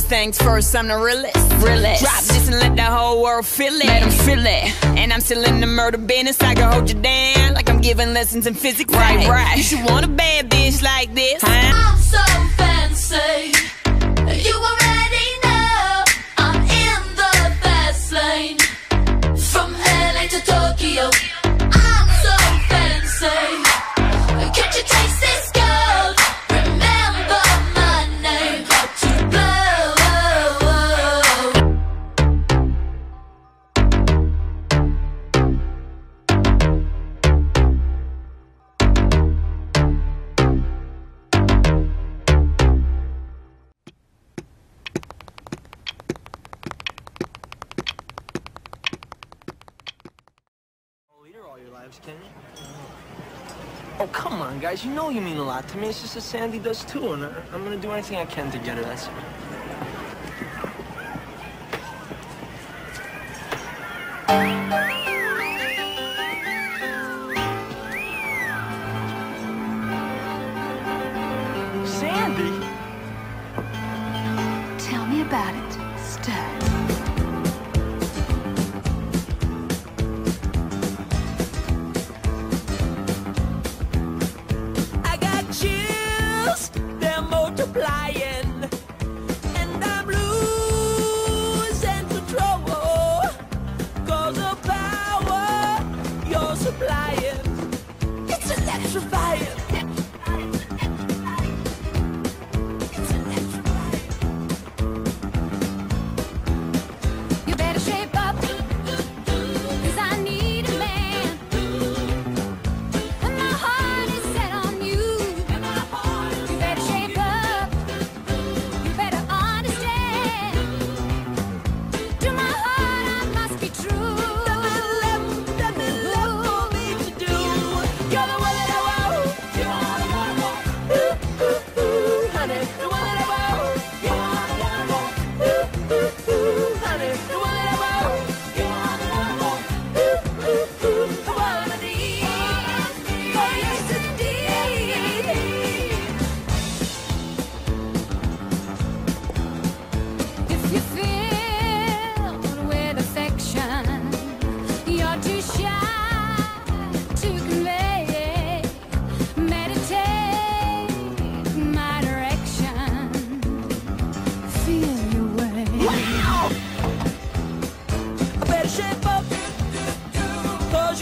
things first, I'm the realest. realest. Drop this and let the whole world feel it. Let them feel it. And I'm still in the murder business. I can hold you down like I'm giving lessons in physics. Right, right. You should want a bad bitch like this. Lives? Oh, come on, guys. You know you mean a lot to me. It's just that Sandy does too, and I- I'm gonna do anything I can to get her. That's it,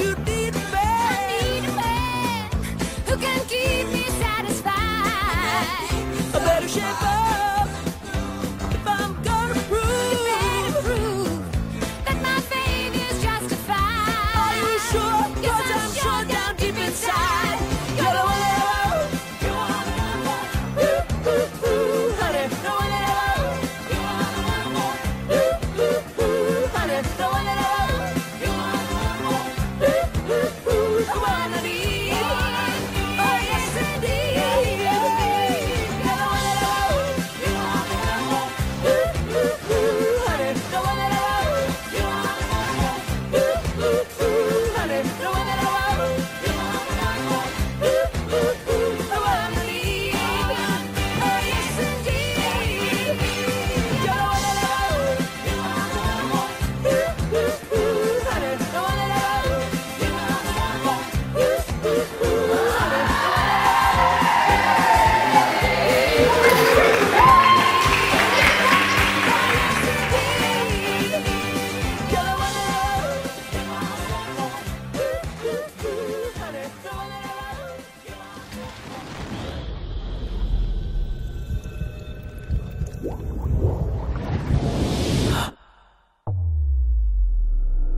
you need a man. Who can keep me satisfied. A better shepherd.